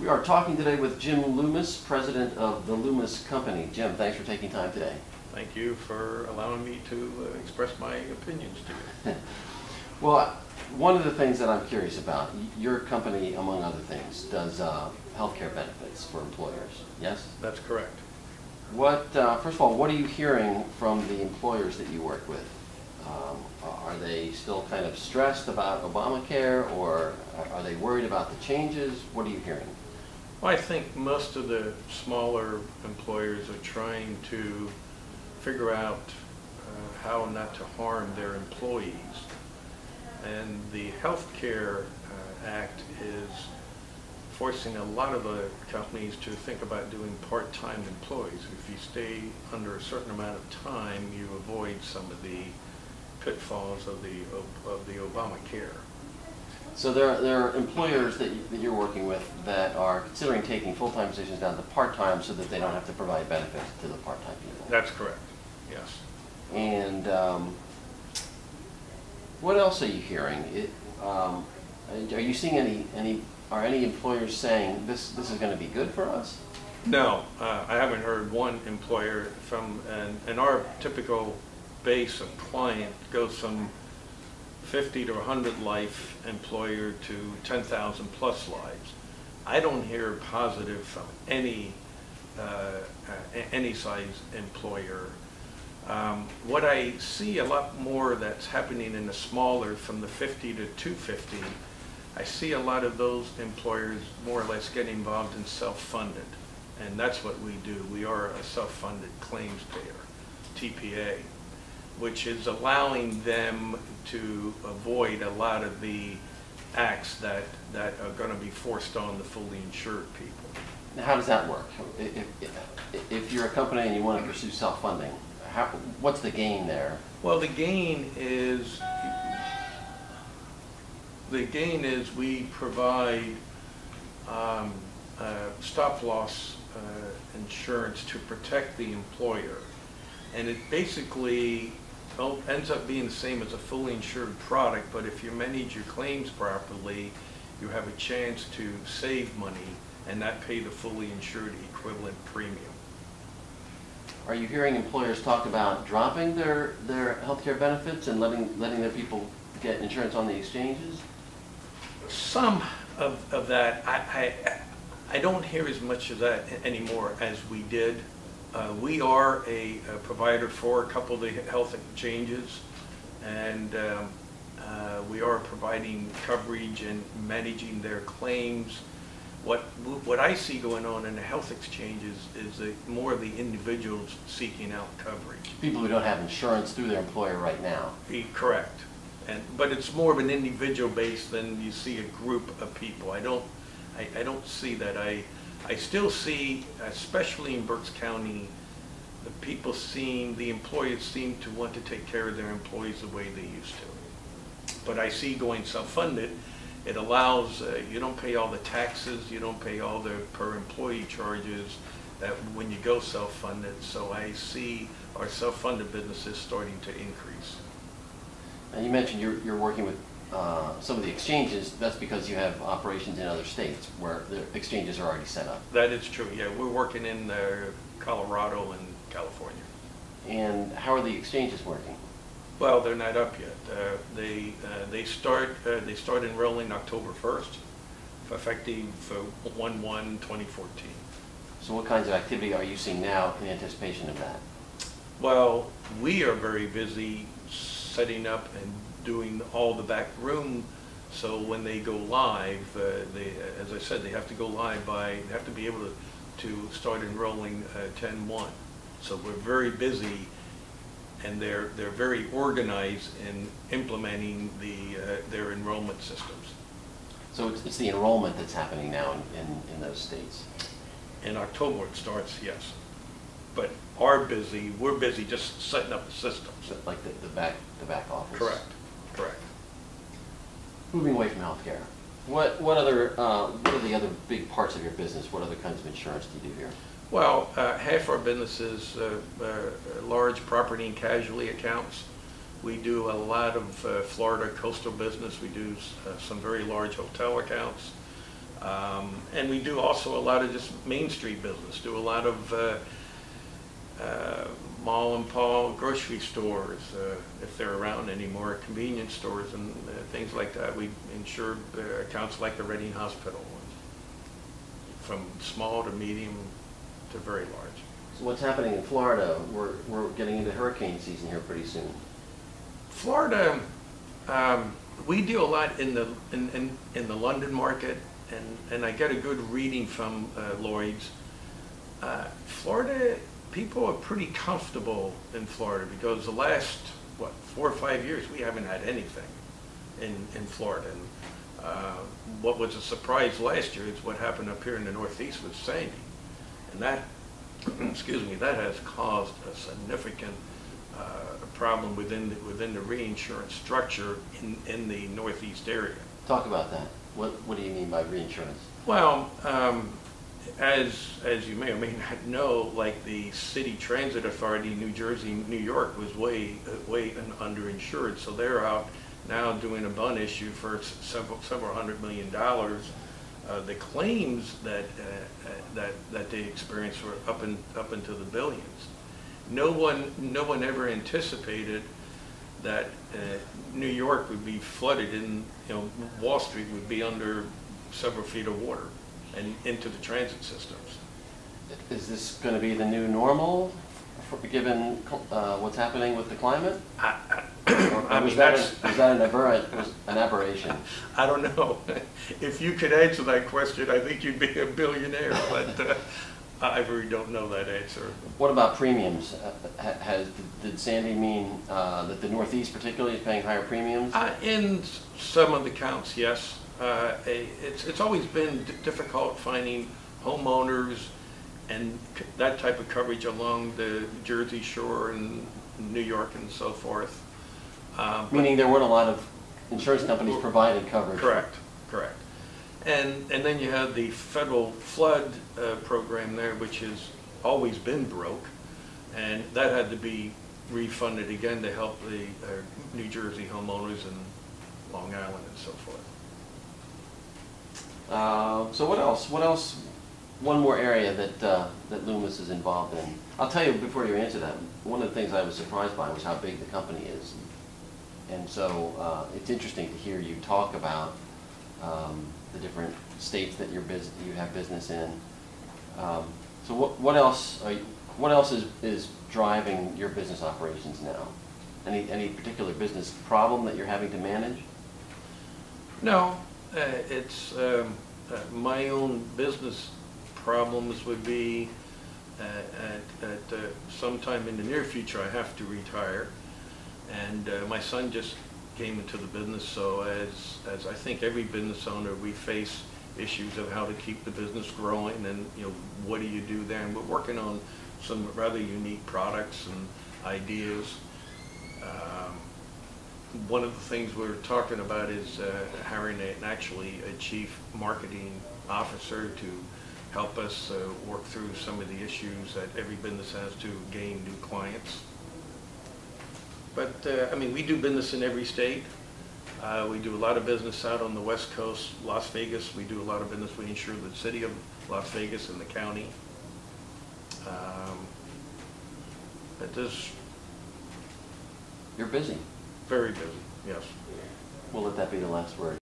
We are talking today with Jim Loomis, president of the Loomis Company. Jim, thanks for taking time today. Thank you for allowing me to uh, express my opinions to you. Well, one of the things that I'm curious about, your company, among other things, does uh, healthcare benefits for employers, yes? That's correct. What, uh, first of all, what are you hearing from the employers that you work with? Um, Are they still kind of stressed about Obamacare, or are they worried about the changes? What are you hearing? Well, I think most of the smaller employers are trying to figure out uh, how not to harm their employees. And the Healthcare uh, Act is forcing a lot of the companies to think about doing part-time employees. If you stay under a certain amount of time, you avoid some of the pitfalls of the, of the Obamacare. So there are, there are employers that, you, that you're working with that are considering taking full-time positions down to part-time so that they don't have to provide benefits to the part-time people. That's correct, yes. And um, what else are you hearing? It, um, are you seeing any, any, are any employers saying this, this is going to be good for us? No, uh, I haven't heard one employer from, and, and our typical base of client goes from 50 to 100 life employer to 10,000 plus lives. I don't hear positive from any, uh, any size employer. Um, What I see a lot more that's happening in the smaller, from the 50 to 250, I see a lot of those employers more or less getting involved in self-funded. And that's what we do. We are a self-funded claims payer, TPA, which is allowing them to avoid a lot of the acts that, that are going to be forced on the fully insured people. Now, how does that work? If, if, if you're a company and you want to pursue self-funding, what's the gain there? Well, the gain is, the gain is we provide um, uh, stop-loss uh, insurance to protect the employer. And it basically el- ends up being the same as a fully insured product, but if you manage your claims properly, you have a chance to save money and not pay the fully insured equivalent premium. Are you hearing employers talk about dropping their, their health care benefits and letting, letting their people get insurance on the exchanges? Some of, of that, I, I, I don't hear as much of that anymore as we did. Uh, we are a, a provider for a couple of the health exchanges, and um, uh, we are providing coverage and managing their claims. What, what I see going on in the health exchanges is the, more of the individuals seeking out coverage. People who don't have insurance through their employer right now. Be Correct. And, but it's more of an individual base than you see a group of people. I don't, I, I don't see that. I, I still see, especially in Berks County, the people seem, the employers seem to want to take care of their employees the way they used to. But I see going self-funded, it allows, uh, you don't pay all the taxes, you don't pay all the per employee charges that when you go self-funded. So I see our self-funded businesses starting to increase. And you mentioned you're, you're working with uh, some of the exchanges. That's because you have operations in other states where the exchanges are already set up. That is true, yeah. We're working in uh, Colorado and California. And how are the exchanges working? Well, they're not up yet. Uh, They, uh, they start, uh, they start enrolling October 1st, effective uh, 1/1/2014. So what kinds of activity are you seeing now in anticipation of that? Well, we are very busy setting up and doing all the back room, so when they go live, uh, they, as I said, they have to go live by, they have to be able to, to start enrolling uh, 10/1. So we're very busy, and they're, they're very organized in implementing the, uh, their enrollment systems. So it's, it's the enrollment that's happening now in, in, in those states. In October it starts, yes. But are busy, we're busy just setting up the systems. So like the, the back, the back office. Correct, correct. Moving away from healthcare, what, what other, uh, what are the other big parts of your business? What other kinds of insurance do you do here? Well, uh, half our business is uh, uh, large property and casualty accounts. We do a lot of uh, Florida coastal business. We do uh, some very large hotel accounts. Um, And we do also a lot of just Main Street business, do a lot of uh, uh, mall and paul grocery stores, uh, if they're around anymore, convenience stores and uh, things like that. We insure uh, accounts like the Reading Hospital, ones. from small to medium to very large. So what's happening in Florida? We're, we're getting into hurricane season here pretty soon. Florida, um, we deal a lot in the, in, in, in the London market, and, and I get a good reading from uh, Lloyd's. Uh, Florida, people are pretty comfortable in Florida because the last, what, four or five years, we haven't had anything in, in Florida. And, uh, what was a surprise last year is what happened up here in the Northeast with Sandy. And that, excuse me, that has caused a significant uh, problem within, the- within the reinsurance structure in, in the Northeast area. Talk about that. What, what do you mean by reinsurance? Well, um, as, as you may or may not know, like the City Transit Authority, New Jersey, New York was way, way un- underinsured, so they're out now doing a bond issue for several, several hundred million dollars. Uh, the claims that, uh, uh, that, that they experienced were up in, up into the billions. No one, no one ever anticipated that uh, New York would be flooded and, you know, Wall Street would be under several feet of water and into the transit systems. Is this going to be the new normal, for- given uh, what's happening with the climate? I, I was mean, that, that's, a- was that an an aberration? I don't know. If you could answer that question, I think you'd be a billionaire, but uh, I really don't know that answer. What about premiums? Uh, Has, did Sandy mean uh, that the Northeast particularly is paying higher premiums? Uh, In some of the counts, yes. Uh, a- It's, it's always been d- difficult finding homeowners and c- that type of coverage along the Jersey Shore and New York and so forth. Uh, Meaning there weren't a lot of insurance companies providing coverage? Correct, correct. And, and then you have the federal flood uh, program there, which has always been broke, and that had to be refunded again to help the uh, New Jersey homeowners and Long Island and so forth. Uh, So what else? What else? One more area that, uh, that Loomis is involved in. I'll tell you before you answer that, one of the things I was surprised by was how big the company is. And so uh, it's interesting to hear you talk about um, the different states that you're bus you have business in. Um, So what, what else, you- what else is, is driving your business operations now? Any, any particular business problem that you're having to manage? No, uh, it's, um, uh, my own business problems would be uh, at, at uh, sometime in the near future, I have to retire. And uh, my son just came into the business, so as, as I think every business owner, we face issues of how to keep the business growing and, you know, what do you do there? And we're working on some rather unique products and ideas. Um, one of the things we're talking about is uh, hiring actually a chief marketing officer to help us uh, work through some of the issues that every business has to gain new clients. But, uh, I mean, we do business in every state. Uh, We do a lot of business out on the west coast, Las Vegas. We do a lot of business, we insure the city of Las Vegas and the county. Um, It is You're busy. Very busy, yes. We'll let that be the last word.